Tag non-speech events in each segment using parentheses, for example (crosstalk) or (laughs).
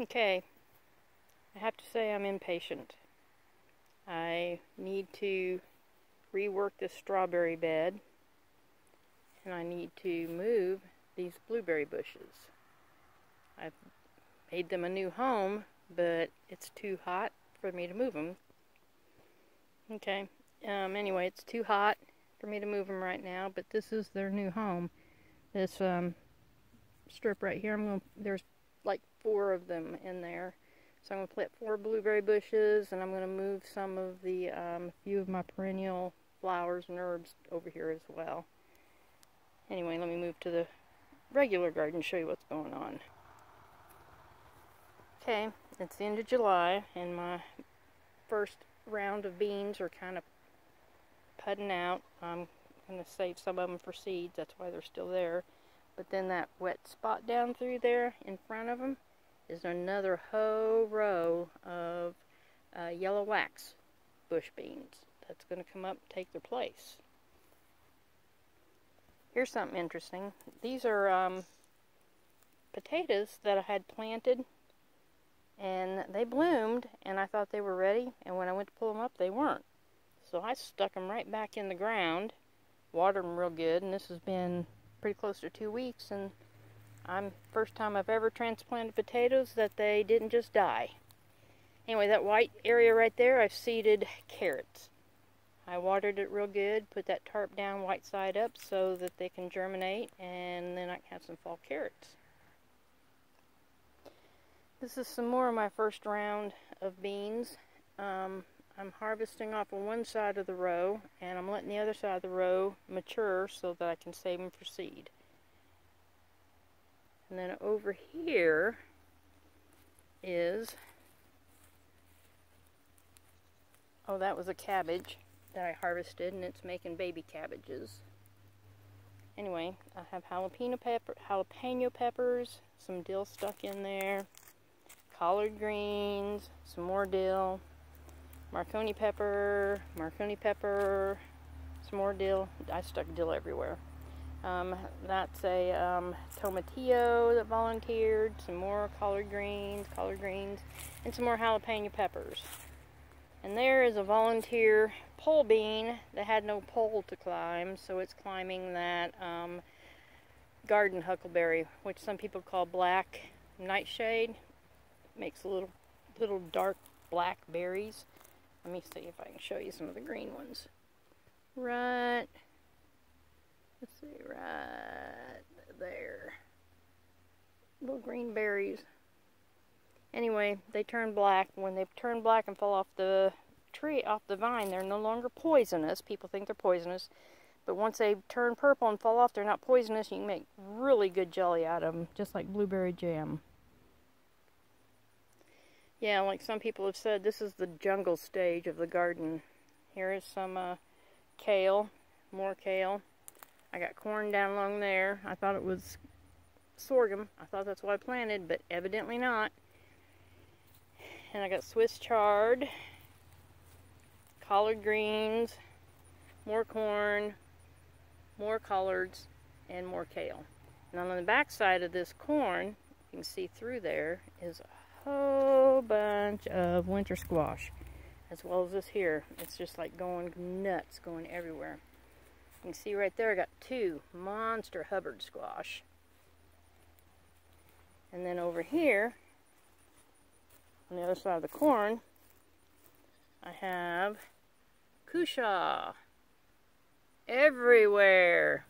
Okay, I have to say I'm impatient. I need to rework this strawberry bed and I need to move these blueberry bushes. I've made them a new home, but it's too hot for me to move them. Okay, um, anyway, it's too hot for me to move them right now, but this is their new home. This um, strip right here, I'm gonna. there's four of them in there. So I'm going to plant four blueberry bushes and I'm going to move some of the, um, few of my perennial flowers and herbs over here as well. Anyway, let me move to the regular garden and show you what's going on. Okay, it's the end of July and my first round of beans are kind of putting out. I'm going to save some of them for seeds, that's why they're still there. But then that wet spot down through there in front of them is another whole row of uh, yellow wax bush beans that's going to come up and take their place. Here's something interesting. These are um, potatoes that I had planted and they bloomed and I thought they were ready and when I went to pull them up they weren't. So I stuck them right back in the ground, watered them real good and this has been pretty close to two weeks, and I'm first time I've ever transplanted potatoes that they didn't just die. Anyway, that white area right there, I've seeded carrots. I watered it real good, put that tarp down white side up so that they can germinate, and then I can have some fall carrots. This is some more of my first round of beans. Um, I'm harvesting off of one side of the row and I'm letting the other side of the row mature so that I can save them for seed. And then over here is, oh that was a cabbage that I harvested and it's making baby cabbages. Anyway, I have jalapeno pepper, jalapeno peppers, some dill stuck in there, collard greens, some more dill, Marconi pepper, Marconi pepper, some more dill. I stuck dill everywhere. Um, that's a um, tomatillo that volunteered, some more collard greens, collard greens, and some more jalapeno peppers. And there is a volunteer pole bean that had no pole to climb, so it's climbing that um, garden huckleberry, which some people call black nightshade. Makes little, little dark black berries. Let me see if I can show you some of the green ones. Right, let's see, right there. Little green berries. Anyway, they turn black. When they turn black and fall off the tree, off the vine, they're no longer poisonous. People think they're poisonous. But once they turn purple and fall off, they're not poisonous. You can make really good jelly out of them, just like blueberry jam. Yeah, like some people have said, this is the jungle stage of the garden. Here is some uh, kale, more kale. I got corn down along there. I thought it was sorghum. I thought that's what I planted, but evidently not. And I got Swiss chard, collard greens, more corn, more collards, and more kale. And on the back side of this corn, you can see through there, is a whole bunch of winter squash as well as this here. It's just like going nuts, going everywhere. You can see right there I got two monster Hubbard squash. And then over here, on the other side of the corn, I have cushaw everywhere.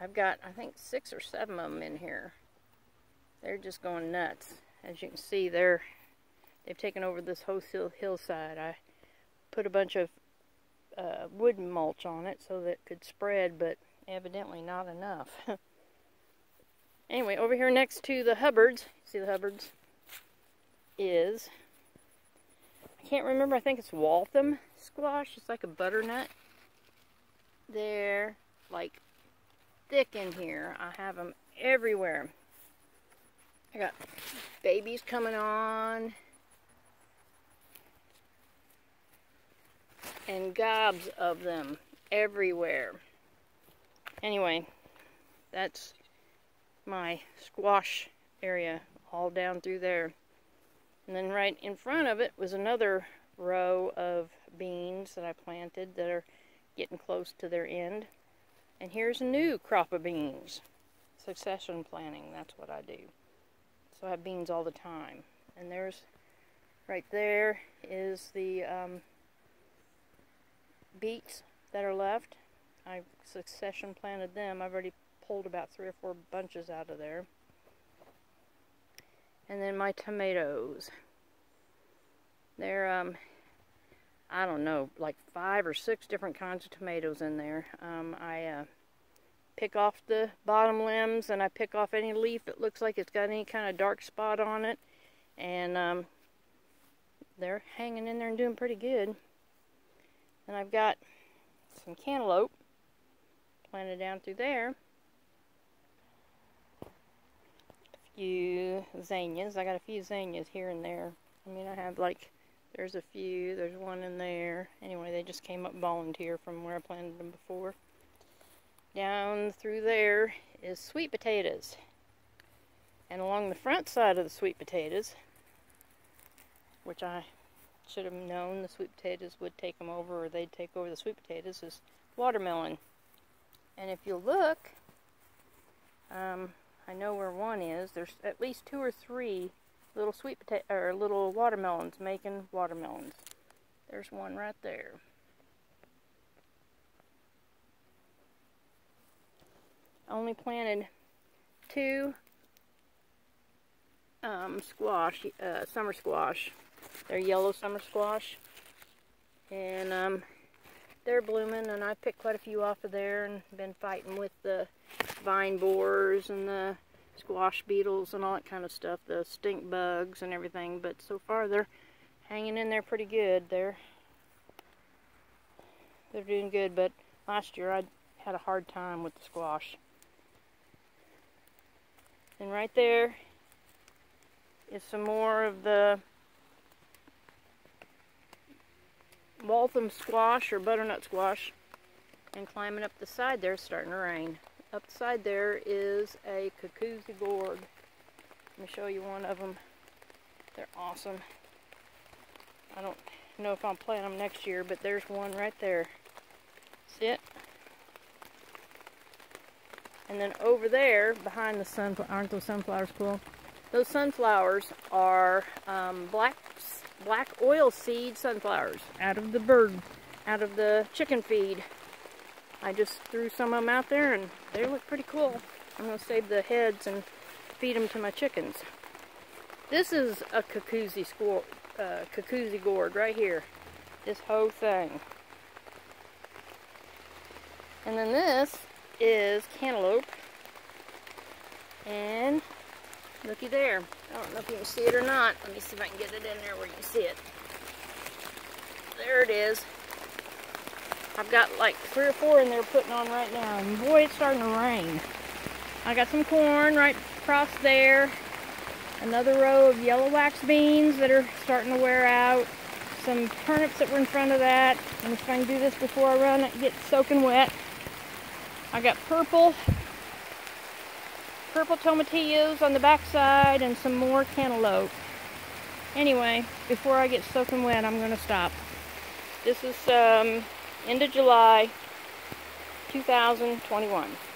I've got, I think, six or seven of them in here. They're just going nuts as you can see they're they've taken over this whole hillside I put a bunch of uh, wood mulch on it so that it could spread but evidently not enough. (laughs) Anyway over here next to the Hubbards see the Hubbards is I can't remember I think it's Waltham squash. It's like a butternut. They're like thick in here. I have them everywhere. I got babies coming on. And gobs of them everywhere. Anyway, that's my squash area all down through there. And then right in front of it was another row of beans that I planted that are getting close to their end. And here's a new crop of beans. Succession planting, that's what I do. So I have beans all the time. And there's, right there is the um, beets that are left. I succession planted them. I've already pulled about three or four bunches out of there. And then my tomatoes. They're, um, I don't know, like five or six different kinds of tomatoes in there. Um, I uh, pick off the bottom limbs and I pick off any leaf that looks like it's got any kind of dark spot on it. And um, they're hanging in there and doing pretty good. And I've got some cantaloupe planted down through there. A few zinnias. I got a few zinnias here and there. I mean, I have like, there's a few. There's one in there. Anyway, they just came up volunteer from where I planted them before. Down through there is sweet potatoes. And along the front side of the sweet potatoes, which I should have known the sweet potatoes would take them over or they'd take over the sweet potatoes, is watermelon. And if you look, um, I know where one is. There's at least two or three little sweet potato or little watermelons making watermelons. There's one right there. I only planted two um, squash, uh, summer squash. They're yellow summer squash. And um, they're blooming, and I picked quite a few off of there and been fighting with the vine borers and the squash beetles and all that kind of stuff, the stink bugs and everything. But so far, they're hanging in there pretty good. They're they're doing good, but last year I had a hard time with the squash. And right there is some more of the Waltham squash or butternut squash. And climbing up the side there, starting to rain. Up the side there is a Cucuzzi gourd. Let me show you one of them. They're awesome. I don't know if I'm planting them next year, but there's one right there. See it? And then over there, behind the sunflower, aren't those sunflowers cool? Those sunflowers are um, black black oil seed sunflowers out of the bird, out of the chicken feed. I just threw some of them out there and they look pretty cool. I'm going to save the heads and feed them to my chickens. This is a squirrel, uh, gourd right here. This whole thing. And then this is cantaloupe. And looky there. I don't know if you can see it or not. Let me see if I can get it in there where you can see it. There it is. I've got like three or four in there putting on right now. And boy, it's starting to rain. I got some corn right across there. Another row of yellow wax beans that are starting to wear out. Some turnips that were in front of that. And if I can do this before I run it, get soaking wet. I got purple, purple tomatillos on the back side and some more cantaloupe. Anyway, before I get soaking wet, I'm going to stop. This is um, end of July 2021.